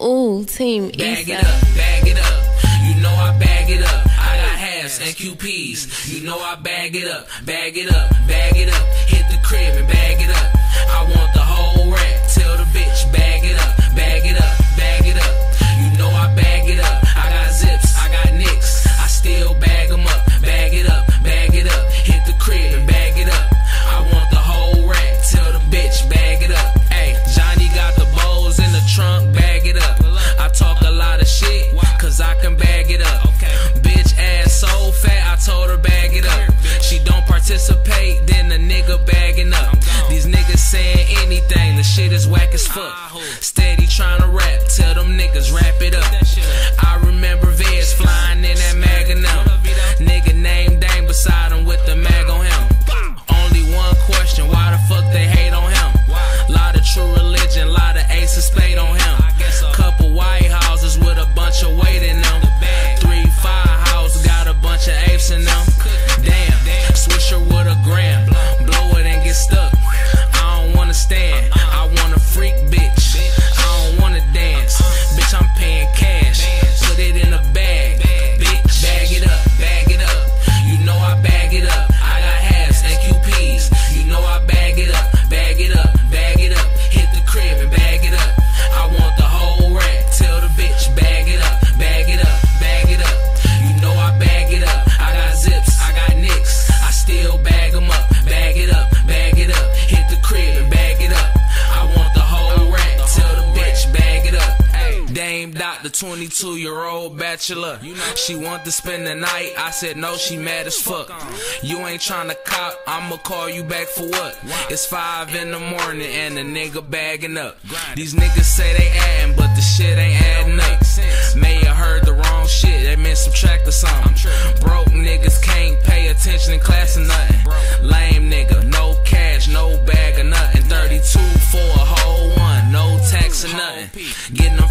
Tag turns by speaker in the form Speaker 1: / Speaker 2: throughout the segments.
Speaker 1: Ooh, team
Speaker 2: Bag it up, bag it up. You know I bag it up. I got halves and QPs. You know I bag it up, bag it up, bag it up. Hit fuck. Steady trying to rap, tell them niggas wrap it up. I remember Vez flying Dame Dot, the 22 year old bachelor. She want to spend the night. I said no, she mad as fuck. You ain't tryna cop, I'ma call you back for what? It's 5 in the morning and the nigga bagging up. These niggas say they adding, but the shit ain't adding up. May have heard the wrong shit, they meant subtract or something. Broke niggas can't pay attention in class or nothing. Lame nigga, no cash, no bag or nothing. 32 for a whole one, no tax or nothing. Getting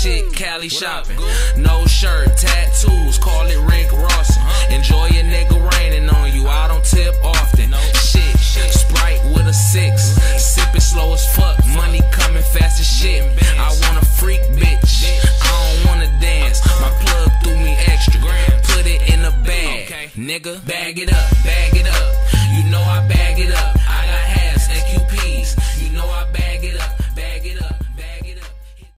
Speaker 2: shit Cali shopping. No shirt, tattoos, call it Rick Ross. Enjoy your nigga raining on you, I don't tip often. Shit, Sprite with a six, sipping slow as fuck, money coming fast as shit. I want a freak bitch, I don't wanna dance. My plug threw me extra, put it in a bag, nigga. Bag it up, bag